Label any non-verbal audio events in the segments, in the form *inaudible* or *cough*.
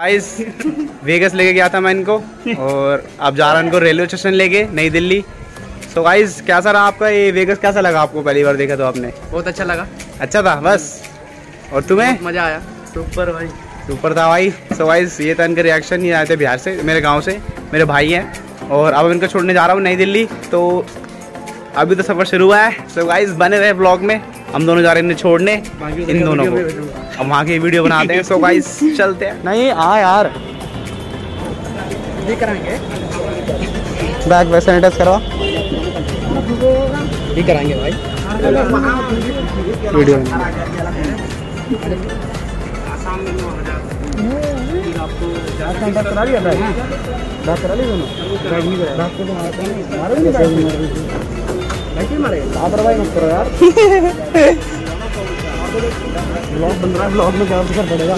Guys vagus लेके गया था मैं इनको और अब जा रहा हूँ इनको रेलवे स्टेशन लेके नई दिल्ली। सो so गाइस कैसा रहा आपका ये वेगस कैसा लगा आपको पहली बार देखा तो आपने? बहुत अच्छा लगा। अच्छा था बस। और तुम्हें? मज़ा आया। सुपर भाई। सुपर था भाई। सो गाइस ये था इनका रिएक्शन ये आए थे बिहार से मेरे गाँव से मेरे भाई हैं। और अब इनको छोड़ने जा रहा हूँ नई दिल्ली तो अभी तो सफ़र शुरू हुआ है। सो गाइस बने रहे ब्लॉग में। हम दोनों जा रहे हैं छोड़ने। इन दोनों को। अब वहाँ की वीडियो बनाते हैं सो गाइस चलते हैं। नहीं आ यार। ये कराएँगे। बैग वैसे सैनिटाइज करवा। ये कराएँगे भाई। वीडियो। करा लिया करा लिया दोनों लापरवाही मत करो यार ब्लॉग बन रहा है ब्लॉग में क्या कर पड़ेगा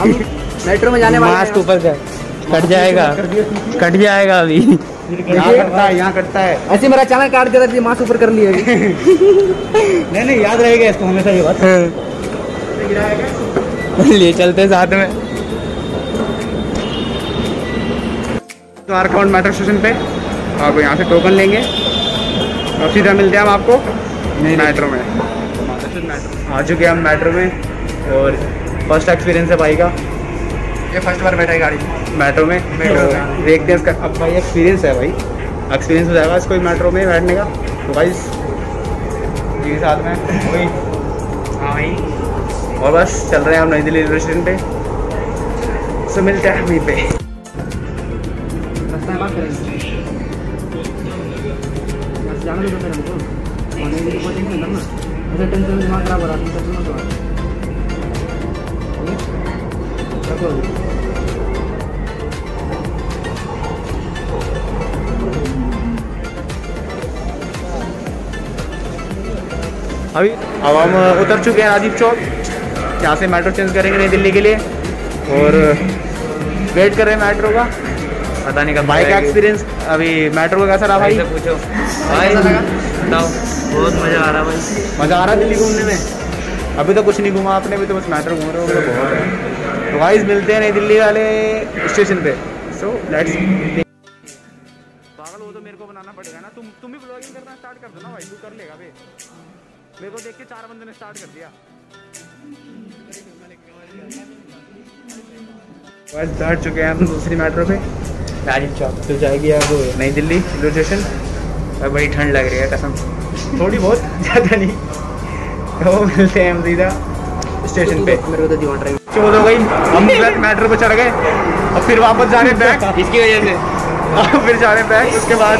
हम मेट्रो में जाने वाले मास्क ऊपर कर। कट जाएगा। कट जाएगा अभी। यहाँ कटता है यहाँ कटता है। ऐसे मेरा चैनल काट दिया मास्क ऊपर कर लिया नहीं नहीं याद रहेगा इसको हमेशा ये बात। ले चलते साथ में। तो अकाउंट मेट्रो स्टेशन पे। आप यहाँ से टोकन लेंगे। और सीधा मिलते हैं हम आपको मेट्रो में। आ चुके हैं हम मेट्रो में और फ़र्स्ट एक्सपीरियंस है भाई का। ये फ़र्स्ट बार बैठा है गाड़ी। मेट्रो में। मेट्रो में। देखते हैं इसका। अब भाई एक्सपीरियंस है भाई। एक्सपीरियंस हो जाएगा इसको मेट्रो में बैठने का। तो भाई ये साथ में। वही। हाँ भाई। और बस चल रहे हैं हम नई दिल्ली रेलवे स्टेशन पे। सो मिलते हैं वहीं पे। जाना आने के ना ऐसे टेंशन में दिमाग खराब हो रहा है मत रखो अभी। अभी अब हम उतर चुके हैं राजीव चौक। यहाँ से मेट्रो चेंज करेंगे नई दिल्ली के लिए। और वेट कर रहे हैं मेट्रो का। पता नहीं कब बाइक का एक्सपीरियंस अभी मेट्रो का कैसा रहा भाई? पूछो। भाई बताओ बहुत मज़ा आ रहा भाई। मज़ा आ रहा दिल्ली घूमने में? अभी तो कुछ नहीं घूमा आपने अभी तो बस मेट्रो घूम रहे हो तो बहुत है। तो वाइज मिलते हैं नई दिल्ली वाले स्टेशन पे। सो लेट्स पागल वो तो मेरे को बनाना पड़ेगा ना। तुम तुम भी ब्लॉगिंग करना स्टार्ट कर दो ना भाई तू कर लेगा बे मेरे को देख के चार बंदे ने स्टार्ट कर दिया। बस बैठ चुके हैं हम दूसरी मेट्रो पे। राजीव चौक तो जाएगी अब। नई दिल्ली रेलवे स्टेशन और बड़ी ठंड लग रही है कसम। थोड़ी बहुत। ज़्यादा नहीं। तो मिलते हैं हम सीधा स्टेशन पे। मेरे को तो दीवान ड्राइव चौदह हो गई। हम मेट्रो पे चढ़ गए। और फिर वापस जा रहे बैक इसकी वजह से। और फिर जा रहे बैक उसके बाद।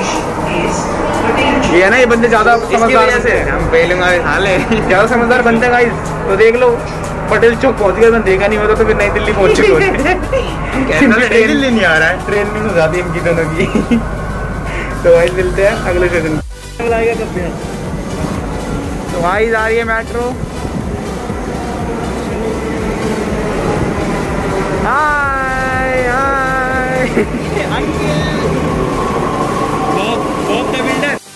ये है ना ये बंदे ज़्यादा समझदार से। हम पहले हाल है। ज़्यादा समझदार बंदे हैं गाइस तो देख लो पटेल चौक पहुँच गए मैं देखा नहीं होता तो फिर नई दिल्ली पहुँच चुके होते *laughs* दिल्ली नहीं आ रहा है। ट्रेन मिस हो जाती इनकी दोनों की। *laughs* तो मिलते हैं अगले तो भाई आ रही है मेट्रो हाय हाय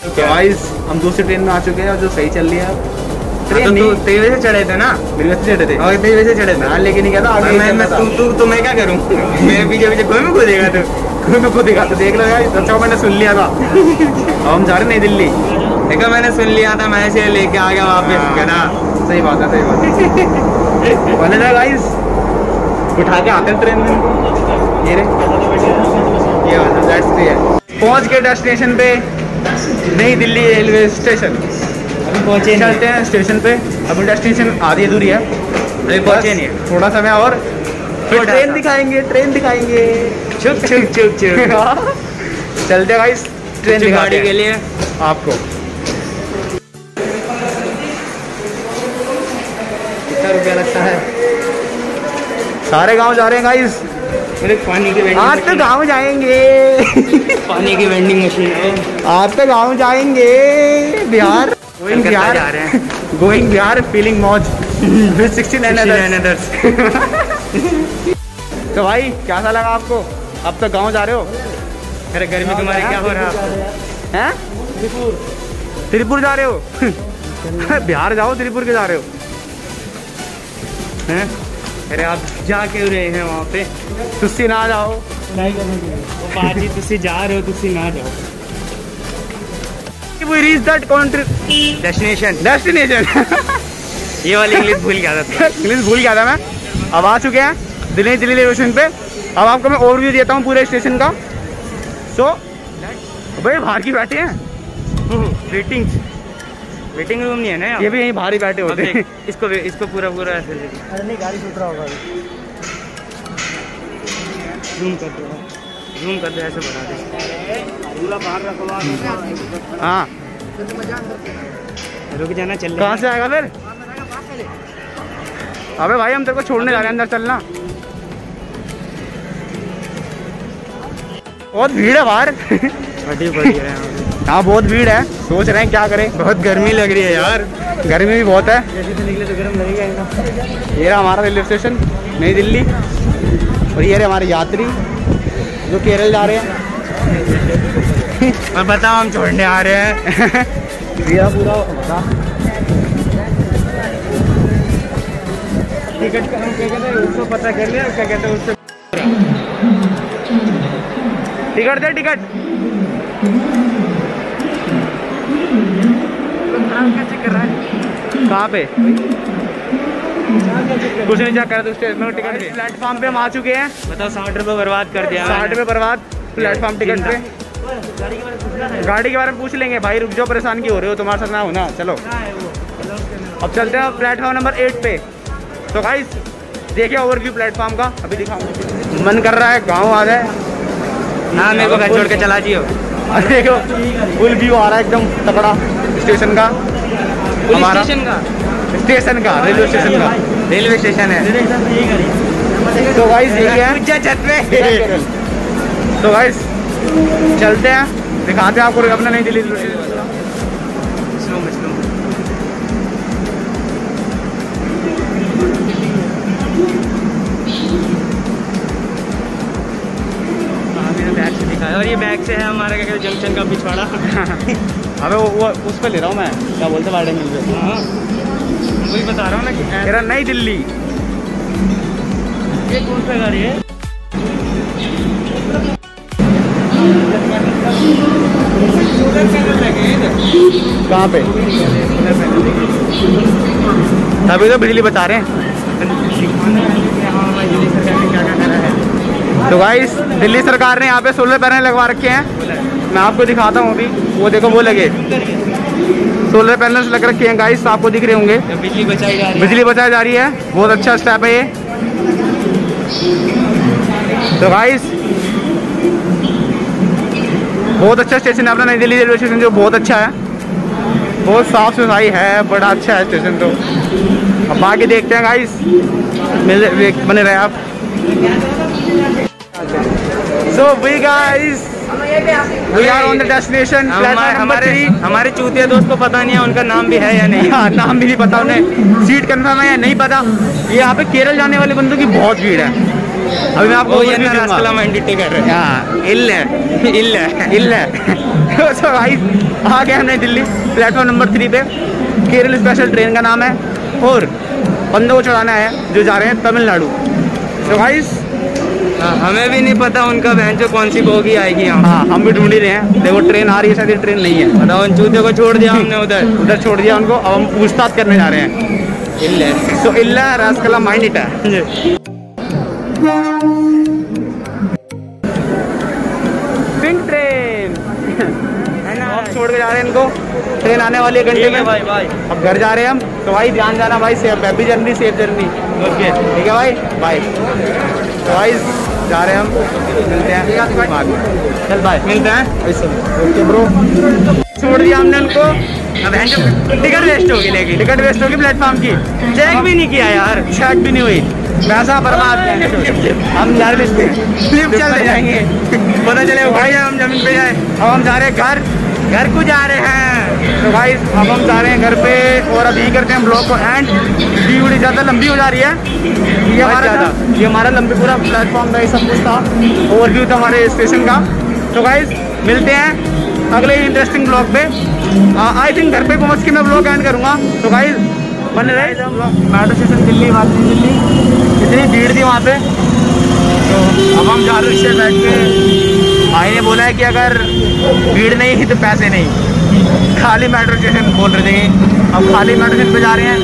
तो गाइस हम दूसरी ट्रेन में आ चुके हैं और जो सही चल रही है। ट्रेन से चढ़े थे ना? मेरे से चढ़े थे। और तेरे से चढ़े थे। हाँ लेकिन नहीं कहता आगे मैं मैं तू तू तो मैं क्या करूँ? मेरे पीछे पीछे कोई में कूदेगा तू कोई भी को तो देख लो यार अच्छा मैंने सुन लिया था। अब हम जा रहे नई दिल्ली। देखो मैंने सुन लिया था मैं लेके आ गया वापस है। सही बात है सही बात है। जा गाइस उठा के आते ट्रेन में। ये रे। ये वाला दैट्स है पहुँच गए डेस्टिनेशन पे नई दिल्ली रेलवे स्टेशन पहुँचे चलते हैं स्टेशन पे। अभी डेस्टिनेशन आधी अधूरी है। अभी पहुँचे नहीं। है थोड़ा समय और फिर ट्रेन दिखाएँगे ट्रेन दिखाएँगे। चुप चुप चुप चुप। *laughs* चलते गाइस ट्रेन गाड़ी के लिए। आपको। कितना रुपया लगता है। सारे गाँव जा रहे हैं गाइस मेरे पानी की वेंडिंग आज तो गाँव जाएँगे। पानी की वेंडिंग मशीन है। आज तो गाँव जाएँगे। बिहार। गोइंग बिहार जा रहे हैं। गोइंग बिहार फीलिंग मौज. With 69 others. अदर्स तो भाई कैसा लगा आपको? अब तो गाँव जा रहे हो। अरे गर्मी तुम्हारे क्या हो रहा है हैं? त्रिपुर त्रिपुर जा रहे हो? *laughs* बिहार जाओ त्रिपुर के जा रहे हो। हैं? अरे आप जा क्यों रहे हैं वहाँ पे? तुसी ना जाओ। नहीं करने के लिए वो तुसी जा रहे हो तुसी ना जाओ। We reach that country. Destination destination. *laughs* ये वाली इंग्लिश भूल गया था इंग्लिश भूल गया था मैं। अब आ चुके हैं दिल्ली दिल्ली रेलवे स्टेशन पे। अब आपको मैं ओवरव्यू देता हूँ पूरे स्टेशन का। सो so, भाई बाहर की बैठे हैं। वेटिंग वेटिंग रूम नहीं है ना ये भी यहीं बाहर ही बैठे होते हैं। इसको इसको पूरा पूरा ऐसे अरे नहीं गाड़ी छूट रहा होगा। जूम कर दो। जूम कर दो ऐसे बना दे। हाँ। रुक जाना चल कहाँ से आएगा फिर? अबे भाई हम तेरे को छोड़ने जा रहे हैं अंदर चलना। बहुत भीड़ है बाहर। बड़ी है हाँ बहुत भीड़ है। सोच रहे हैं क्या करें। बहुत गर्मी लग रही है यार। गर्मी भी बहुत है। निकले तो गर्म लगेगा ये रहा हमारा रेलवे स्टेशन नई दिल्ली। और ये रहे हमारे यात्री जो केरल जा रहे हैं। *laughs* मैं बताओ हम छोड़ने आ रहे हैं। पूरा टिकट का हम क्या कहते हैं उसको पता कर लिया क्या कहते हैं उससे टिकट दे टिकट। कहाँ पे? कुछ नहीं चेक करा टिकट प्लेटफॉर्म पे हम आ चुके हैं। बताओ साठ रुपये बर्बाद कर दिया साठ रुपये बर्बाद प्लेटफॉर्म टिकट पे। गाड़ी के बारे में पूछ लेंगे। भाई रुक जाओ परेशान क्यों हो रहे हो? तुम्हारे साथ ना होना चलो। अब चलते हैं प्लेटफॉर्म नंबर एट पे। तो गाइस देखिए ओवरव्यू प्लेटफॉर्म का। अभी दिखाऊँगा। मन कर रहा है गाँव आ जाए। हाँ मेरे को घर छोड़ के चला जियो। अरे देखो फुल व्यू आ रहा है एकदम तगड़ा स्टेशन का। हमारा स्टेशन का? स्टेशन का रेलवे स्टेशन का रेलवे स्टेशन है तो गाइस देखिए। छत पे। *laughs* तो गाइस चलते हैं। दिखाते हैं आपको अपना नई दिल्ली और ये बैग से है हमारा क्या कहते जंक्शन का पिछवाड़ा। *laughs* अबे वो, वो उस पर ले रहा हूँ मैं। क्या बोलते हैं पे हाँ। वही बता रहा हूँ ना कि नई दिल्ली। ये कौन सा गाड़ी है? कहाँ पे? तभी तो बिजली बचा रहे हैं। तो गाइस दिल्ली सरकार ने यहाँ पे सोलर पैनल लगवा रखे हैं। मैं आपको दिखाता हूँ अभी। वो देखो, वो लगे। सोलर पैनल्स लग रखे हैं गाइस आपको दिख रहे होंगे। बिजली बचाई जा रही है। बिजली बचाई जा रही है बहुत अच्छा स्टेप है ये। तो गाइस बहुत अच्छा स्टेशन है। अपना नई दिल्ली रेलवे स्टेशन जो बहुत अच्छा है। बहुत साफ़ सफ़ाई है बड़ा अच्छा है स्टेशन तो। अब बाकी देखते हैं गाइस मिल बने रहे आप। So we guys we are on the destination हमारे हमारे चूतिया दोस्त को पता नहीं है उनका नाम भी है या नहीं। हाँ नाम भी नहीं पता उन्हें। सीट कंफर्म है या नहीं पता। ये यहाँ पे केरल जाने वाले बंदों की बहुत भीड़ है। अभी मैं आपको वो overview ये दूँगा। रास्कला कर रहे हाँ। इल है इल है इल है। *laughs* so guys, आ गए हमने दिल्ली प्लेटफॉर्म नंबर थ्री पे। केरल स्पेशल ट्रेन का नाम है और बंदों को चढ़ाना है जो जा रहे हैं तमिलनाडु। तो गाइस हाँ, हमें भी नहीं पता उनका बहन जो कौन सी बोगी आएगी यहाँ। हाँ हम भी ढूंढ ही रहे हैं। देखो ट्रेन आ रही है शायद ट्रेन नहीं है। बताओ उन चूतियों को छोड़ दिया हमने उधर। *laughs* उधर छोड़ दिया उनको अब हम पूछताछ करने जा रहे हैं। इल है। सो इल्ला रास्कला माइंड इट है *laughs* पिंक ट्रेन छोड़ के जा रहे हैं इनको। ट्रेन आने वाली है घंटे में। भाई भाई। अब घर जा रहे हैं हम। तो भाई ध्यान जाना भाई safe happy journey safe journey okay ठीक है भाई? बाय तो भाई जा रहे हैं हम। मिलते हैं। चल बाय मिलते हैं। ओके ब्रो छोड़ दिया हमने उनको। अब टिकट वेस्ट होगी लेकिन टिकट वेस्ट होगी प्लेटफॉर्म की। चेक भी नहीं किया यार। चेक भी नहीं हुई। पैसा बर्बाद हम जा रहे हैं। लिफ्ट चलते जाएँगे। पता चले भाई हम ज़मीन पे जाए अब हम जा रहे हैं घर। घर को जा रहे हैं। तो भाई अब हम जा रहे हैं घर पे और अब अभी करते हैं ब्लॉग को एंड वीडियो ज़्यादा लंबी हो जा रही है। ये हमारा ज़्यादा। ये हमारा लंबी पूरा प्लेटफॉर्म का ये सब कुछ था। ओवरव्यू था हमारे स्टेशन का। तो गाइज़ मिलते हैं अगले इंटरेस्टिंग ब्लॉग पे। आई थिंक घर पे पहुँच के मैं ब्लॉग एंड करूँगा। तो गाइज़ बन रहे। मेट्रो स्टेशन दिल्ली वाली दिल्ली। इतनी भीड़ थी वहाँ पे। तो अब हम जा रहे रिक्शे बैठ के। भाई ने बोला है कि अगर भीड़ नहीं है तो पैसे नहीं। खाली मेट्रो स्टेशन बोल रहे थे। अब खाली मेट्रो स्टेशन पे जा रहे हैं।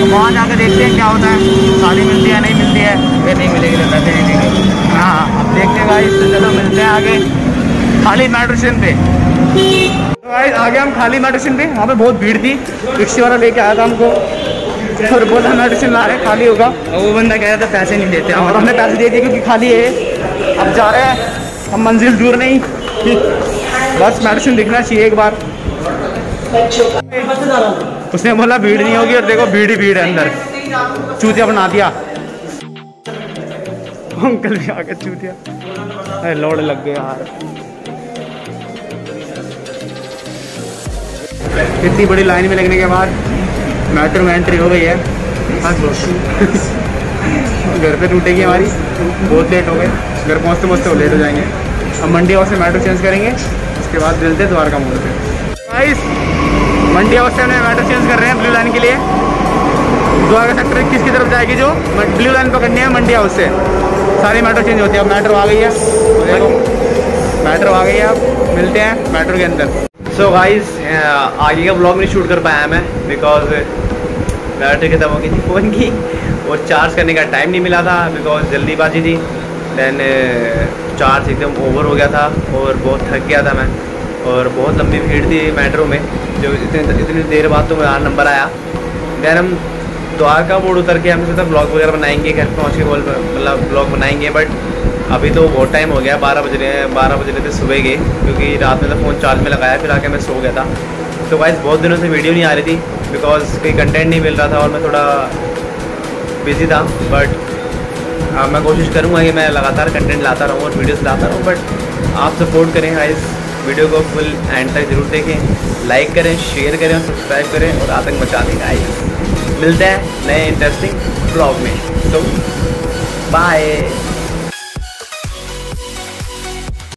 तो वहाँ जाकर देखते हैं क्या होता है। खाली मिलती है, नहीं मिलती है। फिर नहीं मिलेगी तो पैसे नहीं देंगे हाँ अब देखते हैं भाई चलो मिलते हैं आगे। खाली मेट्रो स्टेशन पे। तो भाई आगे हम खाली मेट्रो स्टेशन पे। वहाँ पे बहुत भीड़ थी। रिक्शे वाला लेके आया था हमको। और बोला मेट्रो स्टेशन ला रहे खाली होगा। वो बंदा कह रहा था पैसे नहीं देते और हमने पैसे दे दिए क्योंकि खाली है। अब जा रहे हैं। हम मंजिल दूर नहीं। बस मेडिसिन दिखना चाहिए एक बार। उसने बोला भीड़ नहीं होगी और देखो भीड़ ही भीड़ है अंदर। चूतिया बना दिया। अंकल भी आके चूतिया। अरे लोड लग गया यार। इतनी बड़ी लाइन में लगने के बाद मेट्रो में एंट्री हो गई है। बस बस। घर पे टूटेगी हमारी। बहुत लेट हो गए। घर पहुँचते पहुँचते वो लेट हो जाएँगे। अब मंडी हाउस से मेट्रो चेंज करेंगे। उसके बाद मिलते हैं द्वारका मोड़ पे गाइस मंडी हाउस से हमने मेट्रो चेंज कर रहे हैं ब्लू लाइन के लिए। द्वारका सेक्टर इक्कीस की तरफ़ जाएगी जो? ब्लू लाइन पकड़नी है मंडी हाउस से। सारी मेट्रो चेंज होती है। अब मेट्रो आ गई है। तो देखो। मेट्रो आ गई है अब। मिलते हैं मेट्रो के अंदर। सो गाइस आगे का ब्लॉग नहीं शूट कर पाया मैं बिकॉज़ बैटरी खत्म हो गई थी फ़ोन की, और चार्ज करने का टाइम नहीं मिला था बिकॉज़ जल्दीबाजी थी। देन चार्ज एकदम ओवर हो गया था, और बहुत थक गया था मैं। और बहुत लंबी भीड़ थी मेट्रो में, जो इतनी इतनी देर बाद तो मेरा नंबर आया। दैन हम द्वारका मोड़ उतर के हम सोचा ब्लॉग वगैरह बनाएँगे, घर पहुँच के बोल मतलब ब्लॉग बनाएँगे बट अभी तो बहुत टाइम हो गया, बारह बज रहे हैं, बारह बज रहे थे सुबह के, क्योंकि रात में तो फ़ोन चार्ज में लगाया, फिर आके मैं सो गया था। तो वाइस बहुत दिनों से वीडियो नहीं आ रही थी बिकॉज़ कोई कंटेंट नहीं मिल रहा था और मैं थोड़ा बिज़ी था बट अब मैं कोशिश करूँगा कि मैं लगातार कंटेंट लाता रहूँ और वीडियोस लाता रहूँ बट आप सपोर्ट करें गाइस वीडियो को फुल एंड तक ज़रूर देखें लाइक करें शेयर करें और सब्सक्राइब करें और आतंक मचा दें गाइस मिलते हैं नए इंटरेस्टिंग ब्लॉग में. तो बाय